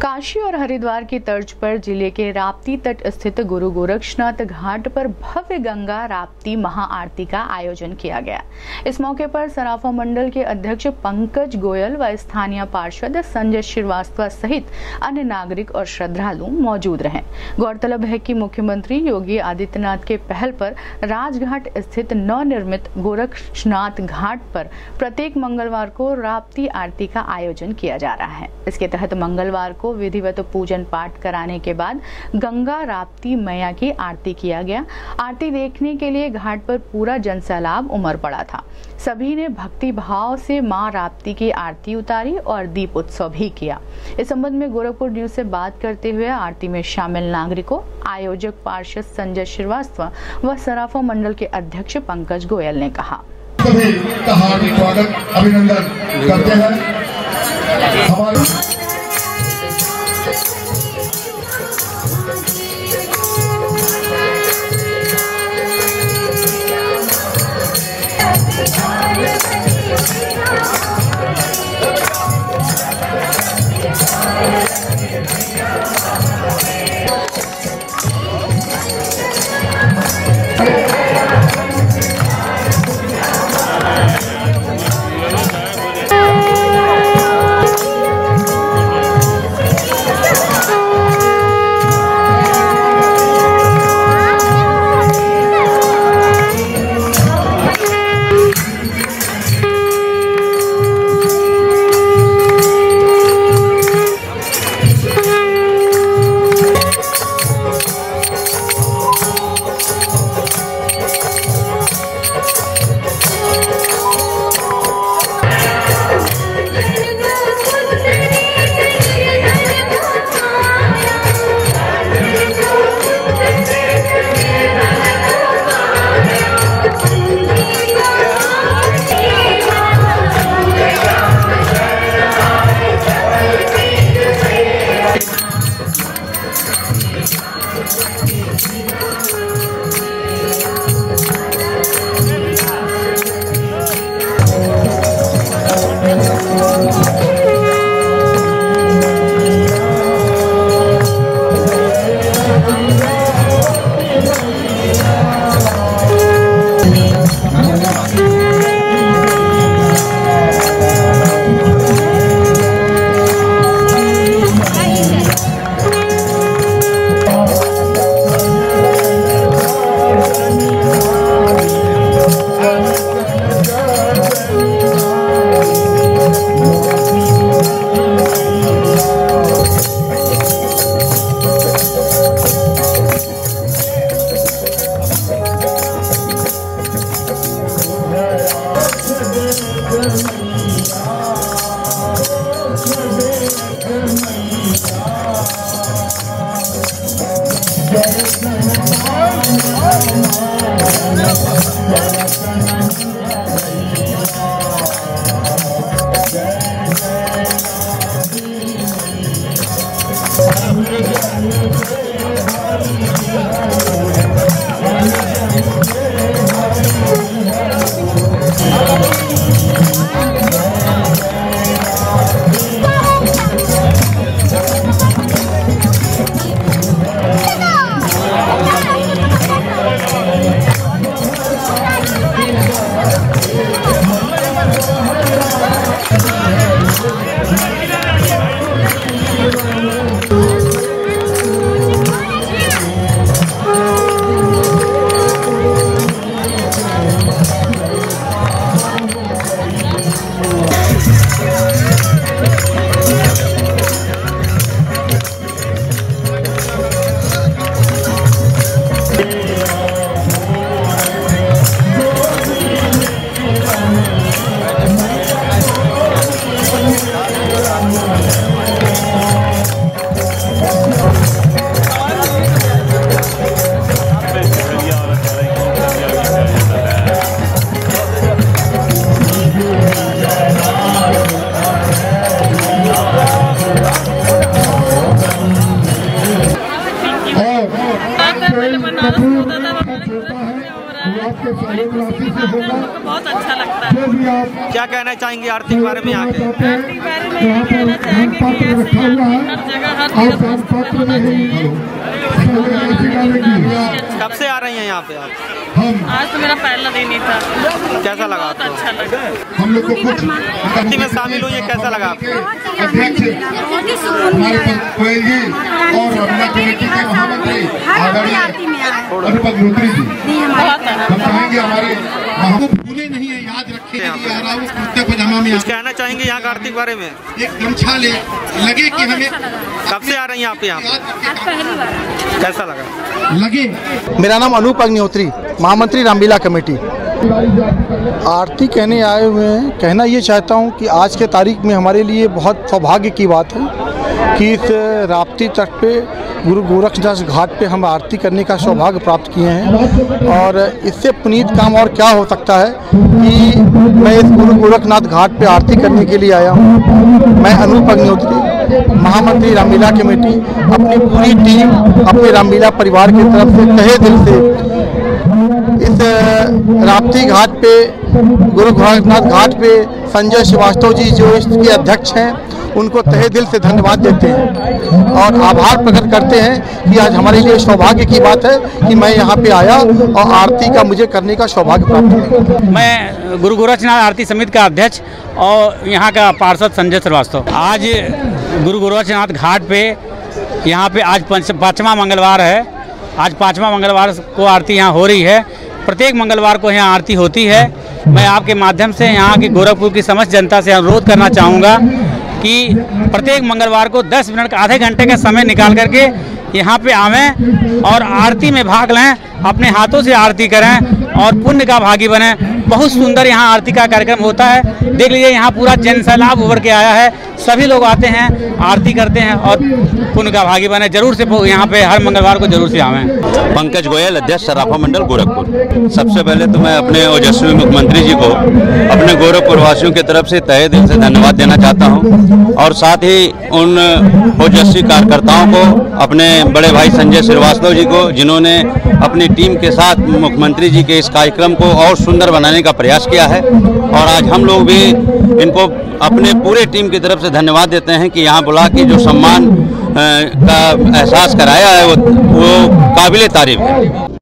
काशी और हरिद्वार की तर्ज पर ज़िले के राप्ती तट स्थित गुरु गोरक्षनाथ घाट पर भव्य गंगा राप्ती महाआरती का आयोजन किया गया। इस मौके पर सराफा मंडल के अध्यक्ष पंकज गोयल व स्थानीय पार्षद संजय श्रीवास्तव सहित अन्य नागरिक और श्रद्धालु मौजूद रहे। गौरतलब है कि मुख्यमंत्री योगी आदित्यनाथ के पहल पर राजघाट स्थित नवनिर्मित गोरक्षनाथ घाट पर प्रत्येक मंगलवार को राप्ती आरती का आयोजन किया जा रहा है। इसके तहत मंगलवार को विधिवत पूजन पाठ कराने के बाद गंगा राप्ती मैया की आरती किया गया। आरती देखने के लिए घाट पर पूरा जनसैलाब उमड़ पड़ा था। सभी ने भक्ति भाव से माँ राप्ती की आरती उतारी और दीप उत्सव भी किया। इस संबंध में गोरखपुर न्यूज़ से बात करते हुए आरती में शामिल नागरिकों, आयोजक पार्षद संजय श्रीवास्तव व सराफा मंडल के अध्यक्ष पंकज गोयल ने कहा। हार्दिक स्वागत, अभिनंदन करते हैं। हमारे Yeah. का छोटा है से होगा बहुत अच्छा लगता है। जो भी आप क्या कहना चाहेंगे आरती के बारे में यहाँ ही दान पात्र ही। ऐसी डालेंगी कब से आ रही हैं यहाँ पे आप? हम आज तो मेरा पहला दिन ही था। कैसा लगा बहुत आपको? अच्छा लगा। हम लोग को कुछ आरती में शामिल हुई है कैसा लगा आपको? अध्यक्ष हमारे पद गोयल जी और कमेटी के महामंत्री आदरणीय अनुपम जी। बहुत अच्छा हम चाहेंगे हमारे हमको भूले नहीं है याद रखे कुर्ते पजामा में कहना चाहेंगे यहाँ का आरती के बारे में? एक गमछा ले लगे कि हमें कब से आ रही हैं आप यहाँ? कैसा लगा? लगे। मेरा नाम अनूप अग्निहोत्री महामंत्री रामलीला कमेटी। आरती कहने आए हुए हैं। कहना ये चाहता हूँ कि आज के तारीख में हमारे लिए बहुत सौभाग्य की बात है। कि इस राप्ती तट पे गुरु गोरखदास घाट पे हम आरती करने का सौभाग्य प्राप्त किए हैं। और इससे पुनीत काम और क्या हो सकता है कि मैं इस गुरु गोरखनाथ घाट पे आरती करने के लिए आया हूँ। मैं अनूप अग्निहोत्री महामंत्री रामलीला कमेटी, अपनी पूरी टीम, अपने रामलीला परिवार की तरफ़ से तहे दिल से इस राप्ती घाट पे, गुरु गोरखनाथ घाट पे संजय श्रीवास्तव जी जो इसके अध्यक्ष हैं उनको तहे दिल से धन्यवाद देते हैं और आभार प्रकट करते हैं कि आज हमारे लिए सौभाग्य की बात है कि मैं यहाँ पे आया और आरती का मुझे करने का सौभाग्य प्राप्त हुआ। मैं गुरु गोरखनाथ आरती समिति का अध्यक्ष और यहाँ का पार्षद संजय श्रीवास्तव। आज गुरु गोरक्षनाथ घाट पे, यहाँ पे आज पाँचवा मंगलवार है। आज पाँचवा मंगलवार को आरती यहाँ हो रही है। प्रत्येक मंगलवार को यहाँ आरती होती है। मैं आपके माध्यम से यहाँ की गोरखपुर की समस्त जनता से अनुरोध करना चाहूँगा कि प्रत्येक मंगलवार को 10 मिनट आधे घंटे का समय निकाल करके यहाँ पे आवें और आरती में भाग लें, अपने हाथों से आरती करें और पुण्य का भागी बने। बहुत सुंदर यहाँ आरती का कार्यक्रम होता है। देख लीजिए, यहाँ पूरा जन सैलाब उभर के आया है। सभी लोग आते हैं, आरती करते हैं और पुण्य का भागी बने। ज़रूर से यहाँ पे हर मंगलवार को ज़रूर से आवें। पंकज गोयल, अध्यक्ष सराफा मंडल, गोरखपुर। सबसे पहले तो मैं अपने ओजस्वी मुख्यमंत्री जी को, अपने गोरखपुर वासियों की तरफ़ से तहे दिल से धन्यवाद देना चाहता हूँ। और साथ ही उन ओजस्वी कार्यकर्ताओं को, अपने बड़े भाई संजय श्रीवास्तव जी को, जिन्होंने अपनी टीम के साथ मुख्यमंत्री जी के इस कार्यक्रम को और सुंदर बनाने का प्रयास किया है और आज हम लोग भी इनको अपने पूरे टीम की तरफ़ से धन्यवाद देते हैं कि यहाँ बुला के जो सम्मान का एहसास कराया है, वो वो काबिल तारीफ़ है।